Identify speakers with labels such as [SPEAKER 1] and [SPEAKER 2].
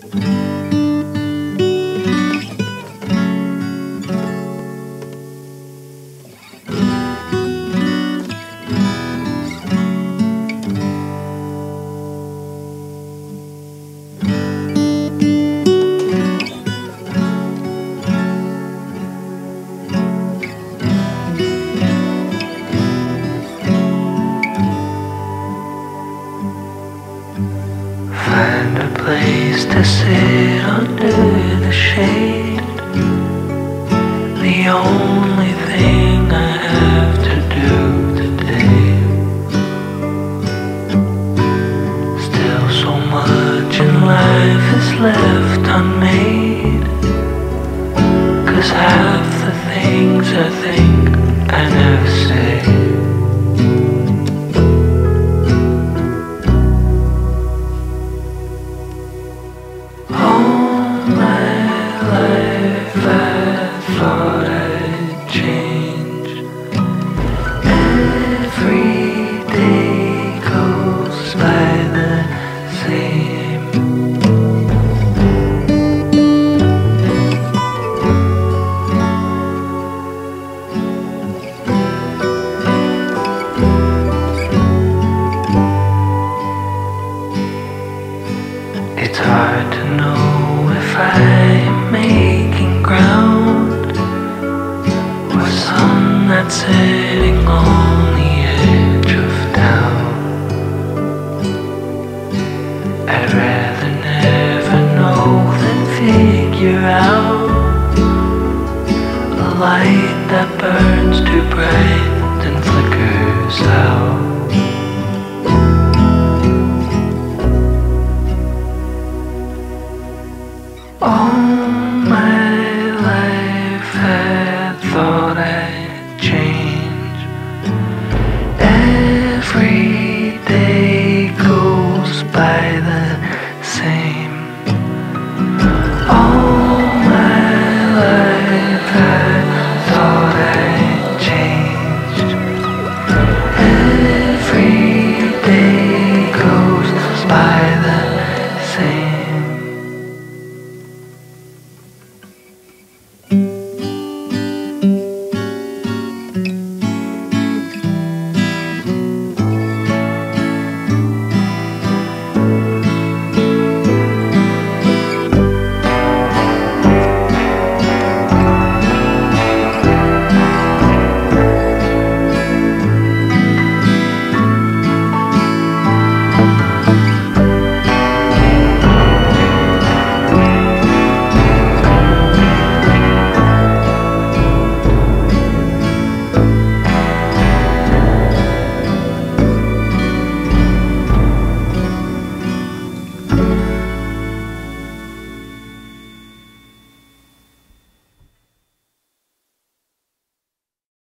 [SPEAKER 1] Find a place to sit under the shade. It's hard to know if I'm making ground or some that's sitting on the edge of town. I'd rather never know than figure out a light that burns too bright and flickers Oh.